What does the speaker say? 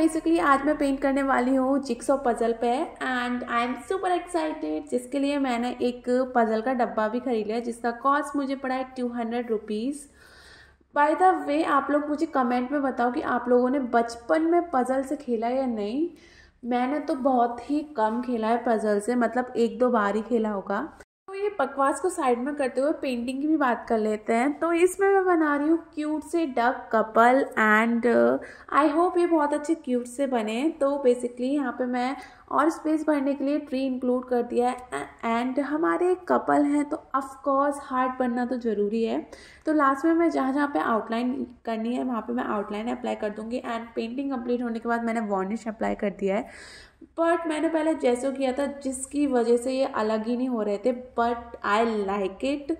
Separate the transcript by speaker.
Speaker 1: Basically आज मैं paint करने वाली हूँ जिक्सो पजल पे and I am super excited जिसके लिए मैंने एक पजल का डब्बा भी खरीद लिया, जिसका कॉस्ट मुझे पड़ा है two hundred rupees by the way आप लोग मुझे कमेंट में बताओ कि आप लोगों ने बचपन में पजल से खेला या नहीं. मैंने तो बहुत ही कम खेला है पजल से मतलब एक दो बार ही खेला होगा. बकवास को साइड में करते हुए पेंटिंग की भी बात कर लेते हैं। तो इसमें मैं बना रही हूँ क्यूट से duck couple and I hope ये बहुत अच्छे क्यूट से बने। तो बेसिकली यहाँ पे मैं और स्पेस भरने के लिए ट्री इंक्लूड कर दिया है। एंड हमारे कपल हैं तो ऑफकोर्स हार्ट बनना तो ज़रूरी है। तो लास्ट में मैं जहाँ जहाँ पे आउटलाइन करनी है, वहाँ पे मैं आउटलाइन अप्लाई कर दूँगी। एंड पेंटिंग कंप्लीट होने के बाद मैंने वार्निश अप्लाई कर दिया है। बट मैंने पहले जैसो किया था, जिसकी वजह से ये अलग ही नहीं हो रहे थे बट आई लाइक इट